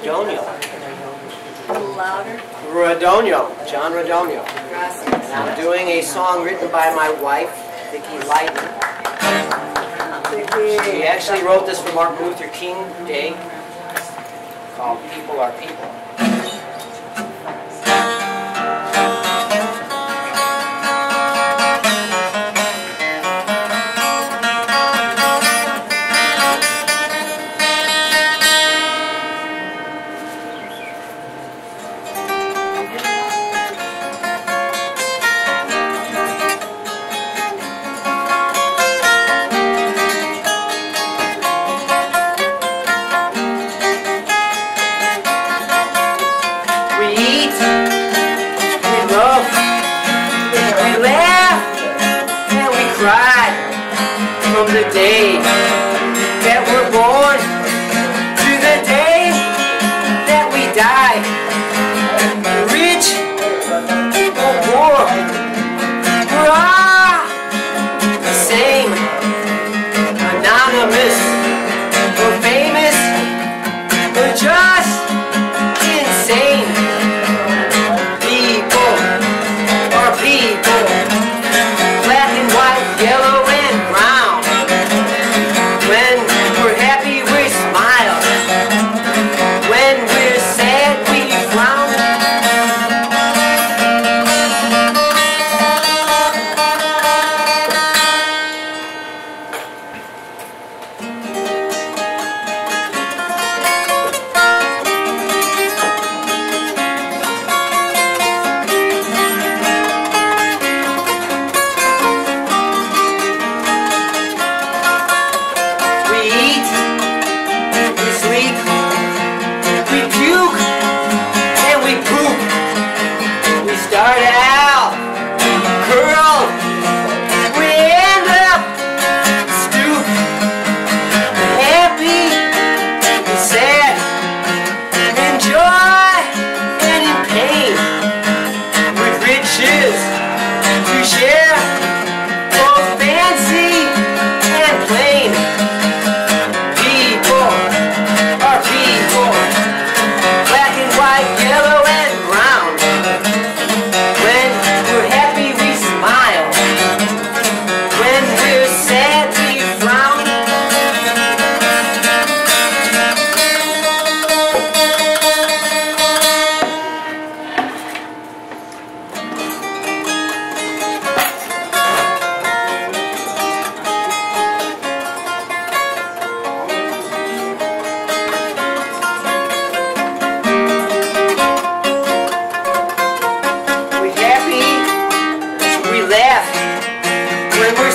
Radogno. Louder. John Radogno. And I'm doing a song written by my wife, Vicki Leiden. She actually wrote this for Martin Luther King Day called People Are People. the day.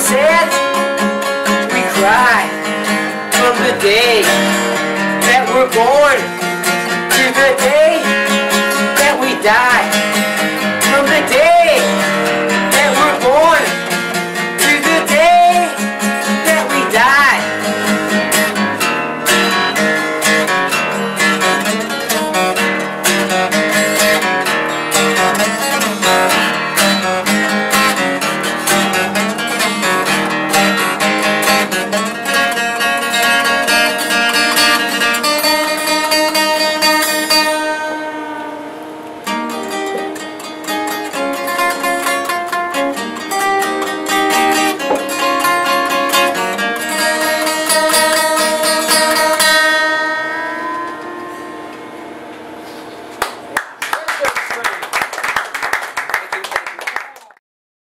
said we cry from the day that we're born to the day that we die.